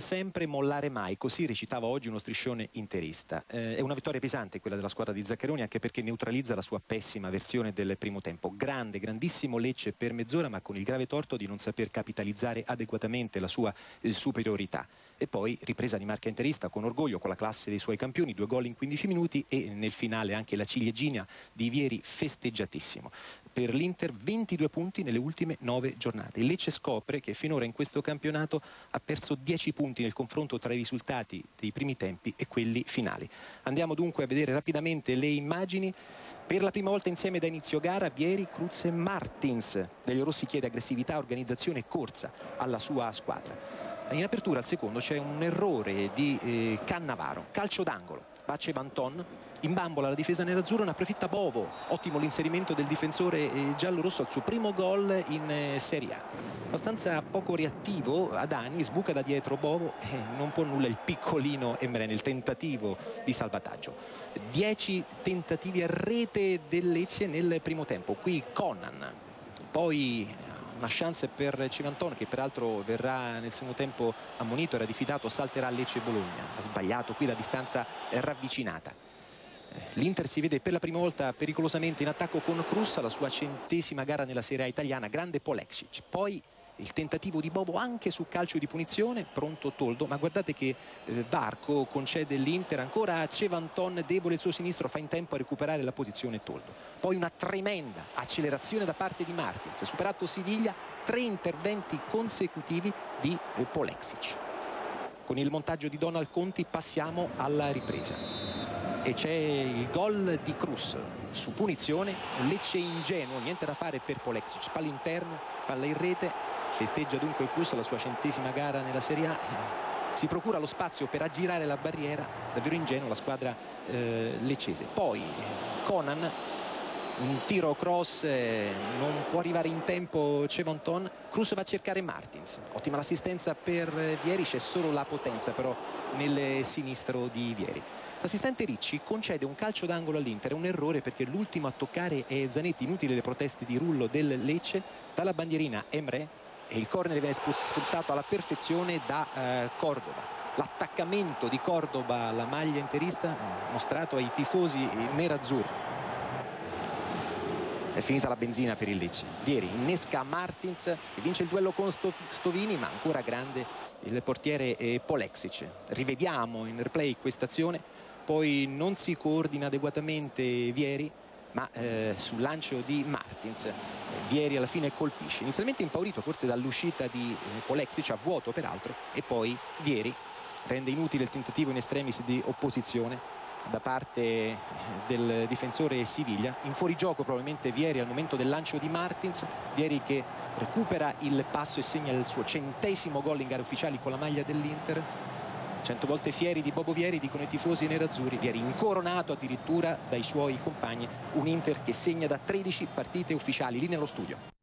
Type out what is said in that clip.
sempre mollare mai, così recitava oggi uno striscione interista. Eh, è una vittoria pesante quella della squadra di Zaccheroni anche perché neutralizza la sua pessima versione del primo tempo. Grande, grandissimo Lecce per mezz'ora ma con il grave torto di non saper capitalizzare adeguatamente la sua eh, superiorità. E poi ripresa di marca interista con orgoglio con la classe dei suoi campioni, due gol in 15 minuti e nel finale anche la ciliegina di Vieri festeggiatissimo. Per l'Inter 22 punti nelle ultime 9 giornate. Il Lecce scopre che finora in questo campionato ha perso 10 punti nel confronto tra i risultati dei primi tempi e quelli finali. Andiamo dunque a vedere rapidamente le immagini. Per la prima volta insieme da inizio gara Vieri, Cruz e Martins. Degli Rossi chiede aggressività, organizzazione e corsa alla sua squadra. In apertura al secondo c'è un errore di eh, Cannavaro, calcio d'angolo, bace Vanton, in bambola la difesa nerazzurra, ne approfitta Bovo, ottimo l'inserimento del difensore eh, giallo-rosso al suo primo gol in eh, Serie A. Abbastanza poco reattivo Adani, sbuca da dietro Bovo e non può nulla il piccolino Emre nel tentativo di salvataggio. Dieci tentativi a rete del Lecce nel primo tempo, qui Conan, poi una chance per Civanton che peraltro verrà nel secondo tempo ammonito, era diffidato, salterà Lecce Bologna, ha sbagliato qui da distanza ravvicinata. Eh, L'Inter si vede per la prima volta pericolosamente in attacco con Cruz, la sua centesima gara nella Serie A italiana, grande Polexic. Poi il tentativo di Bobo anche su calcio di punizione pronto Toldo ma guardate che eh, Barco concede l'Inter ancora a Cevanton debole il suo sinistro fa in tempo a recuperare la posizione Toldo. Poi una tremenda accelerazione da parte di Martins superato Siviglia tre interventi consecutivi di eh, Polexic. Con il montaggio di Donald Conti passiamo alla ripresa. E c'è il gol di Cruz su punizione Lecce ingenuo niente da fare per Polexic palla interno palla in rete festeggia dunque Cruz la sua centesima gara nella Serie A. Si procura lo spazio per aggirare la barriera davvero ingenuo la squadra eh, leccese. Poi Conan un tiro cross eh, non può arrivare in tempo Cevonton Cruz va a cercare Martins. Ottima l'assistenza per Vieri c'è solo la potenza però nel sinistro di Vieri. L'assistente Ricci concede un calcio d'angolo all'Inter è un errore perché l'ultimo a toccare è Zanetti inutile le proteste di Rullo del Lecce. Dalla bandierina Emre e il corner viene sfruttato alla perfezione da eh, Cordova l'attaccamento di Cordoba alla maglia interista eh, mostrato ai tifosi nerazzurri. È finita la benzina per il Lecce. Vieri innesca Martins che vince il duello con Stovini ma ancora grande il portiere Polexic. Rivediamo in replay questa azione poi non si coordina adeguatamente Vieri ma eh, sul lancio di Martins eh, Vieri alla fine colpisce. Inizialmente impaurito forse dall'uscita di eh, Polexic a vuoto peraltro e poi Vieri rende inutile il tentativo in estremis di opposizione da parte eh, del difensore Siviglia. In fuorigioco probabilmente Vieri al momento del lancio di Martins. Vieri che recupera il passo e segna il suo centesimo gol in gare ufficiali con la maglia dell'Inter cento volte fieri di Bobo Vieri dicono i tifosi nerazzurri. Vieri incoronato addirittura dai suoi compagni. Un Inter che segna da 13 partite ufficiali lì nello studio